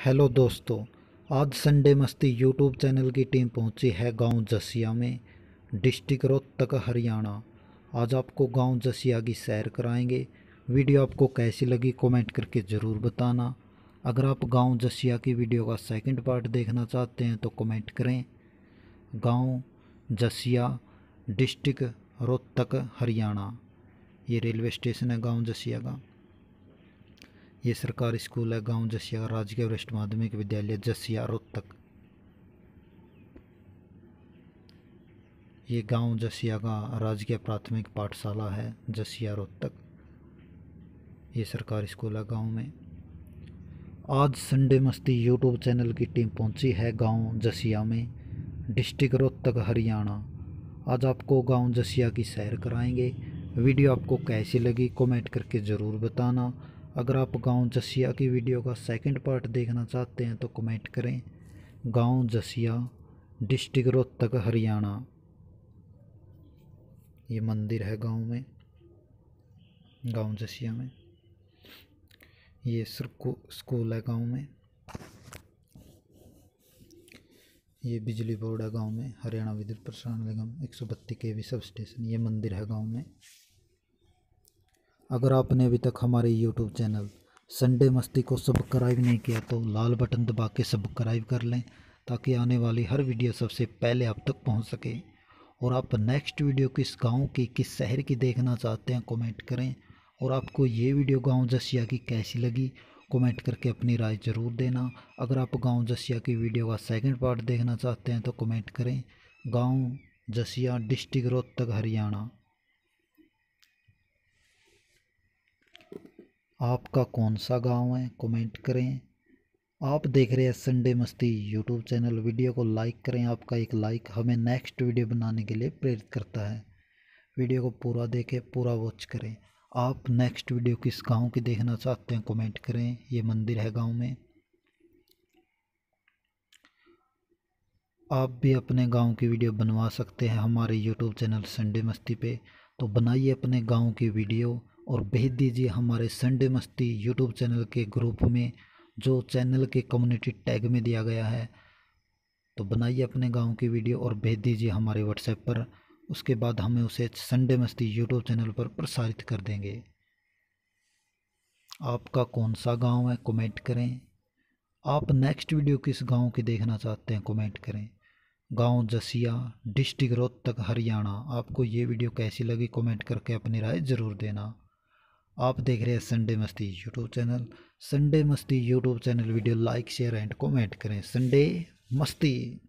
Hello दोस्तों, आज Sunday मस्ती यूट्यूब चैनल की टीम पहुँची है गाँव जसिया में, डिस्ट्रिक्ट रोहतक, हरियाणा। आज आपको गाँव जसिया की सैर कराएँगे। वीडियो आपको कैसी लगी कमेंट करके ज़रूर बताना। अगर आप गाँव जसिया की वीडियो का सेकंड पार्ट देखना चाहते हैं तो कमेंट करें। गाँव जसिया, डिस्ट्रिक्ट रोहतक, हरियाणा। ये रेलवे स्टेशन है गाँव जसिया का। ये सरकारी स्कूल है, गाँव जसिया, राजकीय वरिष्ठ माध्यमिक विद्यालय जसिया रोहतक। ये गाँव जसिया का राजकीय प्राथमिक पाठशाला है, जसिया रोहतक। ये सरकारी स्कूल है गाँव में। आज संडे मस्ती यूट्यूब चैनल की टीम पहुँची है गाँव जसिया में, डिस्ट्रिक्ट रोहतक, हरियाणा। आज आपको गाँव जसिया की सैर कराएँगे। वीडियो आपको कैसी लगी, कमेंट करके ज़रूर बताना। अगर आप गाँव जसिया की वीडियो का सेकंड पार्ट देखना चाहते हैं तो कमेंट करें। गाँव जसिया डिस्ट्रिक्ट रोहतक, हरियाणा। ये मंदिर है गाँव में, गाँव जसिया में। ये स्कूल है गाँव में। ये बिजली बोर्ड है गाँव में, हरियाणा विद्युत प्रसारण निगम, एक सौ बत्तीस के वी सब स्टेशन ये मंदिर है गाँव में। अगर आपने अभी तक हमारे यूट्यूब चैनल संडे मस्ती को सब्सक्राइब नहीं किया तो लाल बटन दबा के सब्सक्राइब कर लें, ताकि आने वाली हर वीडियो सबसे पहले आप तक पहुँच सके। और आप नेक्स्ट वीडियो किस गाँव की, किस शहर की देखना चाहते हैं कमेंट करें। और आपको ये वीडियो गाँव जसिया की कैसी लगी कमेंट करके अपनी राय ज़रूर देना। अगर आप गाँव जसिया की वीडियो का सेकंड पार्ट देखना चाहते हैं तो कमेंट करें। गाँव जसिया डिस्ट्रिक्ट रोहतक, हरियाणा। आपका कौन सा गाँव है? कमेंट करें। आप देख रहे हैं संडे मस्ती यूट्यूब चैनल। वीडियो को लाइक करें। आपका एक लाइक हमें नेक्स्ट वीडियो बनाने के लिए प्रेरित करता है। वीडियो को पूरा देखें, पूरा वॉच करें। आप नेक्स्ट वीडियो किस गाँव की देखना चाहते हैं? कमेंट करें। ये मंदिर है गाँव में। आप भी अपने गाँव की वीडियो बनवा सकते हैं हमारे यूट्यूब चैनल संडे मस्ती पे। तो बनाइए अपने गाँव की वीडियो। और भेज दीजिए हमारे संडे मस्ती यूट्यूब चैनल के ग्रुप में, जो चैनल के कम्युनिटी टैग में दिया गया है। तो बनाइए अपने गाँव की वीडियो और भेज दीजिए हमारे व्हाट्सएप पर। उसके बाद हमें उसे संडे मस्ती यूट्यूब चैनल पर प्रसारित कर देंगे। आपका कौन सा गाँव है कमेंट करें। आप नेक्स्ट वीडियो किस गाँव की देखना चाहते हैं कमेंट करें। गाँव जसिया डिस्ट्रिक्ट रोहतक, हरियाणा। आपको ये वीडियो कैसी लगी कमेंट करके अपनी राय ज़रूर देना। आप देख रहे हैं संडे मस्ती यूट्यूब चैनल संडे मस्ती YouTube channel video like share and comment करें। संडे मस्ती।